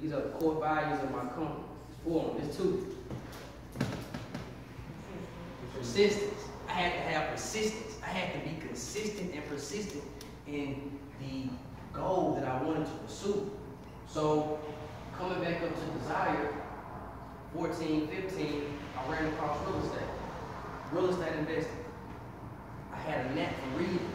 These are the core values of my company. It's four of them. There's two. Persistence. I had to have persistence. I had to be consistent and persistent in the goal that I wanted to pursue. So coming back up to desire, 14, 15, I ran across real estate. Real estate investing. I had a knack for reading.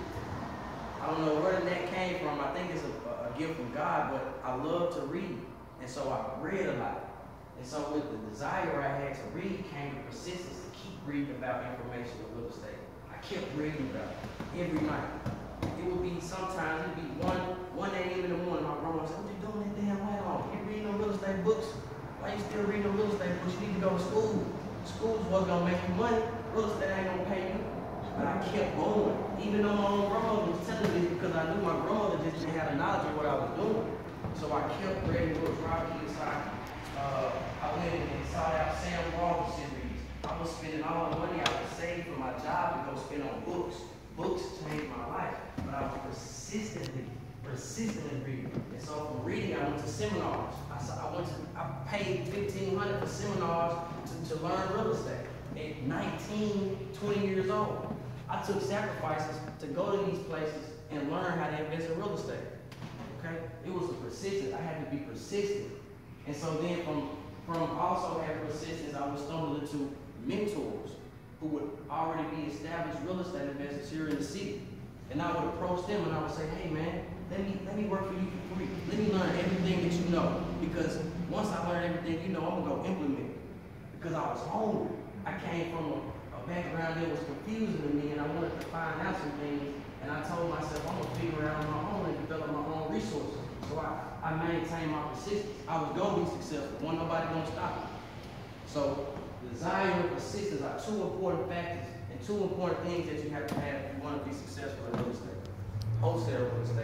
I don't know where the knack came from. I think it's a, a gift from God, but I love to read. And so I read a lot. And so with the desire I had to read came the persistence to keep reading about information of real estate. I kept reading about it every night. It would be sometimes it'd be one one a.m. in the morning. My grandma said, "What you doing that damn light on? You reading no real estate books? Why you still reading no real estate books? You need to go to school. Schools was gonna make you money. Real estate ain't gonna pay you." But I kept going, even though my own grandmother was telling me because I knew my grandmother just didn't have the knowledge of what I. So I kept reading books. Rocky inside. Uh, I went and sought out Sam Walton series. I was spending all the money I was saving for my job to go spend on books. Books changed my life, but I was persistently, persistently reading. And so from reading, I went to seminars. I, saw, I went to, I paid fifteen hundred for seminars to, to learn real estate at 19, 20 years old. I took sacrifices to go to these places and learn how to invest in real estate. Okay? It was a persistence. I had to be persistent. And so then from, from also having persistence, I would stumble into mentors who would already be established real estate investors here in the city. And I would approach them and I would say, hey man, let me let me work for you for free. Let me learn everything that you know. Because once I learn everything you know, I'm gonna go implement it. Because I was hungry. I came from a, a background that was confusing to me and I wanted to find out some things. And I told myself I'm gonna figure out on my own and develop my own resources. So I, I maintained my persistence. I was going to be successful. Wasn't nobody going to stop me. So desire and persistence are two important factors and two important things that you have to have if you want to be successful in real estate. Wholesale real estate.